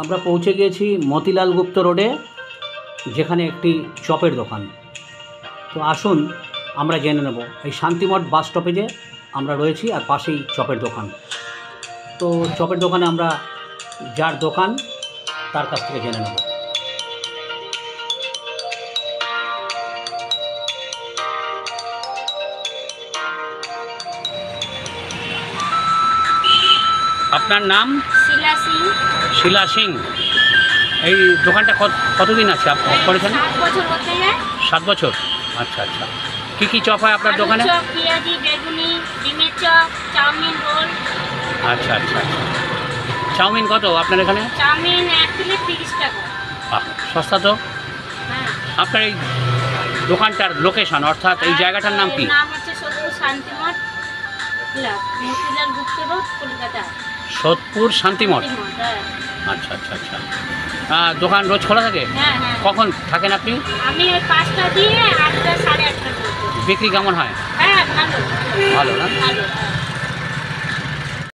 আমরা পৌঁছে গিয়েছি মতিলাল গুপ্ত রোডে, যেখানে একটি চপের দোকান। তো আসুন, আমরা জেনে নেব। এই শান্তিমঠ বাস স্টপেজে আমরা রয়েছি আর পাশেই চপের দোকান। তো চপের দোকানে আমরা যার দোকান, তার কাছ থেকে জেনে নেব। আপনার নাম? শিলা সিং। শিলা সিং। এই দোকানটা কত কতদিন আছে করেছেন সাত বছর আচ্ছা আচ্ছা। কী কী চপ হয় আপনার দোকানে? আচ্ছা আচ্ছা আচ্ছা। চাউমিন কত আপনার এখানে? সস্তা তো। হ্যাঁ। আপনার এই দোকানটার লোকেশন অর্থাৎ এই জায়গাটার নাম কি? নাম হচ্ছে শান্তিমঠ গুপ্ত রোড কলকাতা। সোদপুর শান্তিমঠ? হ্যাঁ। আচ্ছা আচ্ছা আচ্ছা। হ্যাঁ দোকান রোজ খোলা থাকে? হ্যাঁ হ্যাঁ। কখন থাকেন আপনি? আমি ওই পাঁচটা দিয়ে আটটা সাড়ে আটটা বিক্রি কেমন হয়? ভালো। না।